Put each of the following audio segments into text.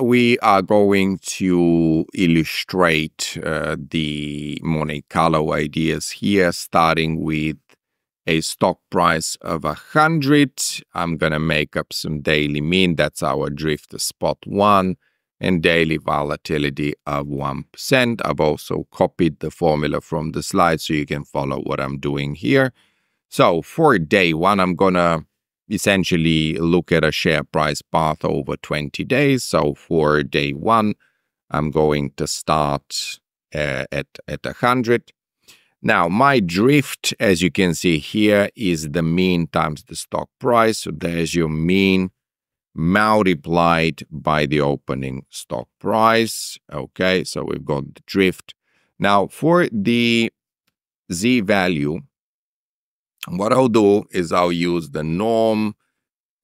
we are going to illustrate uh, the Monte Carlo ideas here, starting with a stock price of a hundred. I'm gonna make up some daily mean. That's our drift spot one and daily volatility of 1%. I've also copied the formula from the slide so you can follow what I'm doing here. So for day one, I'm gonna essentially look at a share price path over 20 days. So for day one, I'm going to start uh, at, at 100. Now, my drift, as you can see here, is the mean times the stock price. So there's your mean multiplied by the opening stock price. Okay, so we've got the drift. Now, for the z value, what I'll do is I'll use the norm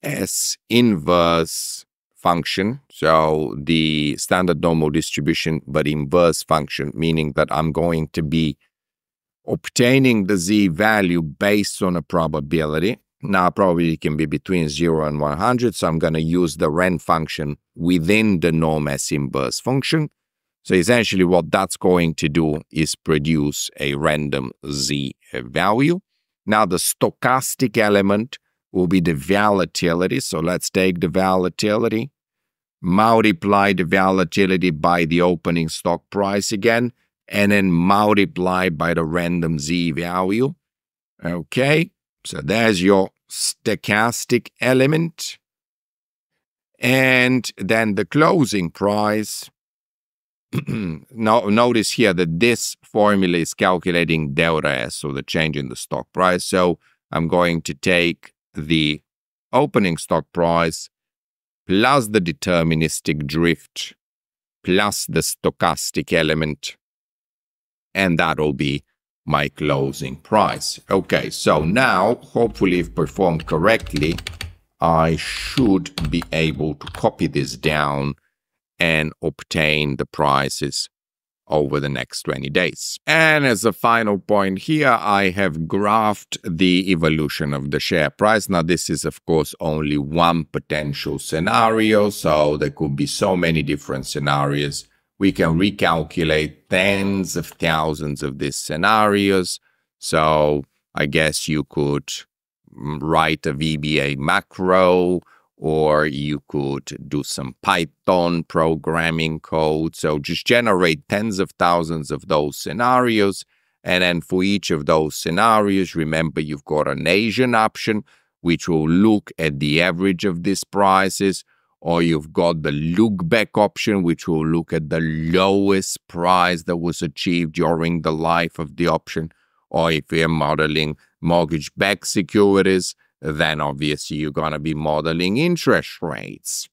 S inverse function. So the standard normal distribution, but inverse function, meaning that I'm going to be obtaining the z value based on a probability. Now, probability can be between 0 and 100, so I'm going to use the RAND function within the norm S inverse function. So essentially what that's going to do is produce a random z value. Now the stochastic element will be the volatility. So let's take the volatility, multiply the volatility by the opening stock price again, and then multiply by the random z value. Okay, so there's your stochastic element. And then the closing price. now, notice here that this formula is calculating delta S, so the change in the stock price. So I'm going to take the opening stock price plus the deterministic drift plus the stochastic element and that'll be my closing price. Okay, so now, hopefully if performed correctly, I should be able to copy this down and obtain the prices over the next 20 days. And as a final point here, I have graphed the evolution of the share price. Now, this is, of course, only one potential scenario, so there could be so many different scenarios we can recalculate tens of thousands of these scenarios. So I guess you could mm, write a VBA macro or you could do some Python programming code. So just generate tens of thousands of those scenarios. And then for each of those scenarios, remember you've got an Asian option, which will look at the average of these prices or you've got the look back option, which will look at the lowest price that was achieved during the life of the option. Or if you're modeling mortgage backed securities, then obviously you're going to be modeling interest rates.